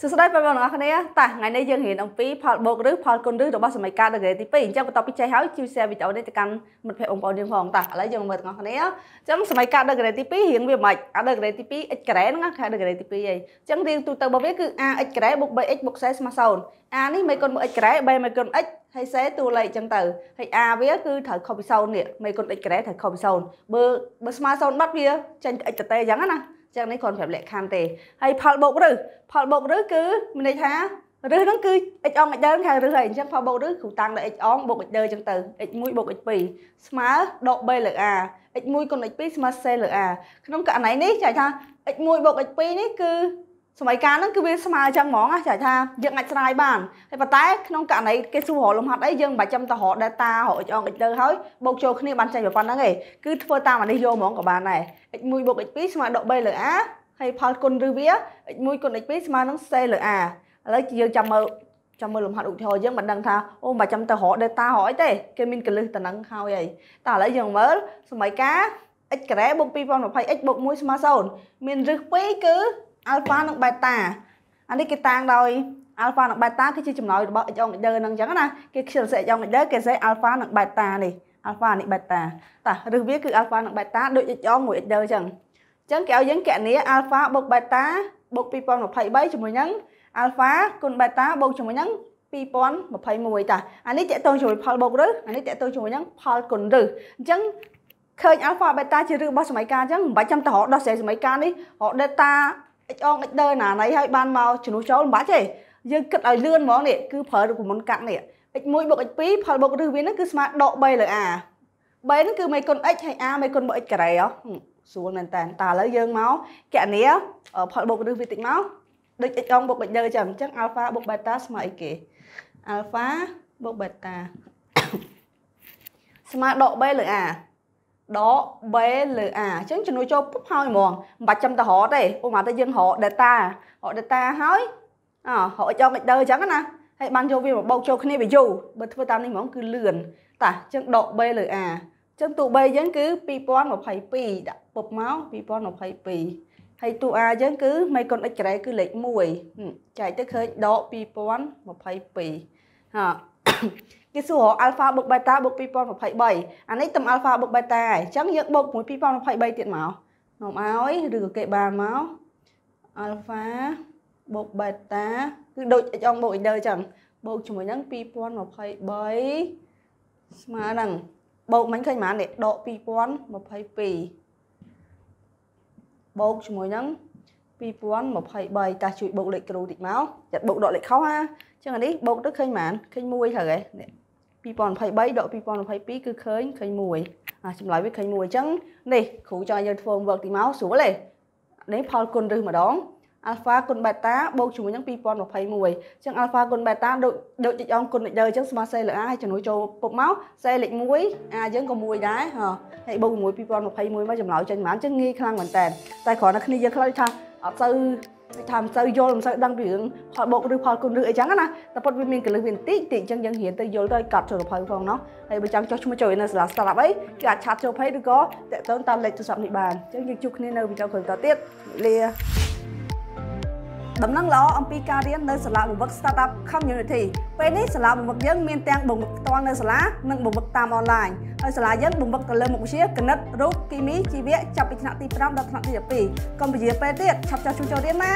សួស្តីបងប្អូនទាំងអស់គ្នាតើថ្ងៃនេះយើងរៀនអំពីផលបូកឬផលគុណឬរបស់សម័យកាល degree ទី2អញ្ចឹងបន្ទាប់ពីចេះហើយជួយ share វីដេអូនេះទៅកាន់មិត្តភ័ក្តិបងប្អូនយើងផងតើឥឡូវយើងមើលទាំងអស់គ្នាអញ្ចឹងសម័យកាល degree ទី2រៀងវាមិនអា degree ទី2 x ការ៉េហ្នឹងគេ degree ទី2អីអញ្ចឹងរៀងទូទៅរបស់វាគឺ a x ការ៉េបូក bx បូក c ស្មើ0 a នេះមេគុណ x ការ៉េ b មេគុណ x ហើយ c តួលេខអញ្ចឹងទៅហើយ a វាគឺត្រូវខុសពី0នេះមេគុណ x ការ៉េត្រូវខុសពី0បើបើស្មើ0បាត់វាចេញទៅ x ទៅទេអញ្ចឹងណា ចឹងនេះគ្រាន់ប្រាប់លក្ខខណ្ឌទេហើយផលបូកឬផលបូកឬគឺមានន័យថាឬហ្នឹងគឺ x អង x ដើមហៅឬហើយអញ្ចឹងផលបូកឬគ្រូតាំងដល់ x អងបូក x ដើអញ្ចឹងទៅ x1 បូក x2 ស្មើដក b លើ a x1 គុណ x2 ស្មើ c លើ a ក្នុងករណីនេះចែកថា x1 បូក x2 នេះគឺ សម័យកាលហ្នឹងគឺវាស្មើអញ្ចឹងហ្មងចែកថាយើងអាចស្រាយបានហើយប៉ុន្តែក្នុងករណីគេសួររកលំហាត់អីយើងមិនបាច់ចាំទៅរក data រក x អង x ដើហើយបូកចូលគ្នាបានចេញប៉ុណ្្នឹងឯងគឺធ្វើតាមអានេះយកហ្មងក៏បានដែរ x1 បូក x2 ស្មើដក b លើ a ហើយផលគុណឬវា x1 គុណ x2 ស្មើនឹង c លើ a ឥឡូវយើងចាំមើលចាំមើលលំហាត់ឧទាហរណ៍យើងមិនដឹងថាអូមិនចាំទៅរក data រកអីទេគេមានកលឹះតំណឹងហើយអីតែឥឡូវយើងមើលសម័យកា x ការ៉េបូក 2020x បូក1ស្មើ0មានរឹស2គឺ alpha និង beta អានេះគេតាំងដោយ alpha និង beta គឺជាចំណោយរបស់ x អង x ហ្នឹងអញ្ចឹងណាគេខ្ជិលសេ x អង x គេសេ alpha និង beta នេះ alpha នេះ beta តារឹសវាគឺ alpha និង beta ដូច x អងមួយ x អញ្ចឹងអញ្ចឹងគេឲ្យយើងកណនី alpha បូក beta បូក2023ជាមួយនឹង alpha គុណ beta បូកជាមួយនឹង2021តាអានេះតកតងជាមួយផលបូកឬអានេះតកតងជាមួយនឹងផលគុណឬអញ្ចឹងឃើញ alpha beta ជារឿងរបស់សម័យកាលអញ្ចឹងមិនបាច់ចាំទៅរកដោះស្រាយសម័យកាលនេះរក data x អង x ដើណាណៃឲ្យបានមកជំនួសចូលមិនបាច់ទេយើងគិតឲ្យលឿនហ្មងនេះគឺប្រើរូបមន្តកាត់នេះ x1 បូក x2 ផលបូកឬវានេះគឺស្មើដក3លើ a 3ហ្នឹងគឺមេគុណ x ហើយ a មេគុណបូក x ការ៉េហ៎ស្រួលមែនតើតើឥឡូវយើងមកកណនីផលបូកឬវាតិចមកដូច x អងបូក x ដើអញ្ចឹងអញ្ចឹង alpha បូក beta ស្មើអីគេ alpha បូក beta ស្មើដក b លើ a ដក b លើ a អញ្ចឹងជំនួយចូលពុបហើយហ្មងមិនបាច់ចាំទៅរកទេឧបមាទៅយើងរក data រក data ហើយអរក x អង x ដើអញ្ចឹងណាហើយបានយកវាមកបូកចូលគ្នាវាយូរបើធ្វើតាមនេះហ្មងគឺលឿនតាអញ្ចឹងដក b លើ a ចឹងតួ B យើងគឺ2022ដាក់ពុបមក2022ហើយតួ A យើងគឺមេគុណ x ការ៉េគឺលេខ1ចែកទៅឃើញដក2022ហា គេសួរ alpha បូក beta បូក2023អានេះទំ alpha បូក beta ហើយអញ្ចឹងយើងបូកមួយ2023ទៀតមកនាំឲ្យឬក៏គេបានមក alpha បូក beta គឺដូច x អងបូក x អញ្ចឹងបូកជាមួយនឹង2023ស្មើនឹងបូកមិញឃើញប៉ុន្មាននេះដក2022បូកជាមួយនឹង2023តាជួយបូកលេខគ្រូតិចមកចាត់បូកដកលេខខុសណាអញ្ចឹងអានេះបូកទៅឃើញប៉ុន្មានឃើញ1ត្រូវហ៎នេះ 2023ដក2022គឺឃើញឃើញ1អាចម្លើយវាឃើញ1អញ្ចឹងនេះគ្រូចង់យើងធ្វើ work ទីមកស្រួលទេនេះផលគុណរឹសម្ដង alpha គុណ beta បូកជាមួយនឹង2021អញ្ចឹង alpha គុណ beta ដូចដូចតិចអងគុណតិចដើអញ្ចឹងស្មើសេលើ a ហើយជំនួយចូលពុកមកសេលេខ1 a យើងក៏1ដែរហ៎ហើយបូកជាមួយ2021មកចម្លើយចេញមកអញ្ចឹងងាយខ្លាំងមែនតើតែគ្រាន់តែគ្នាយើងខ្លះថាអត់សូវ ថាមិនសូវយល់មិនសូវដឹងពីរឿងផលបូកឬផលគុណឬអីចឹងណាតែប៉ុតវាមានកលឹះវាបន្តិចតិចអញ្ចឹងយើងរៀនទៅយល់ទៅកាត់ចូលទៅផងណោះហើយបើចង់ចុះឈ្មោះចូលនៅសាលា startup អីគឺអាចឆាតចូល page ឬក៏តាក់ទងតាមលេខទូរស័ព្ទនេះបានអញ្ចឹងយើងជួបគ្នានៅវីដេអូក្រោយតទៀតលា ដំណឹងល្អអំពីការរៀននៅសាលាបង្វឹក Startup Community ពេលនេះសាលាបង្វឹកយើងមានទាំងបង្វឹកផ្ទាល់នៅសាលានិងបង្វឹកតាមអនឡាញហើយសាលាយើងបង្វឹកទៅលើមុខវិជ្ជាគណិតរូបគីមីជីវៈចាប់ពីថ្នាក់ទី5ដល់ថ្នាក់ទី12កុំពជាពេលទៀតឆាប់ចោះជួយចូលរៀនណា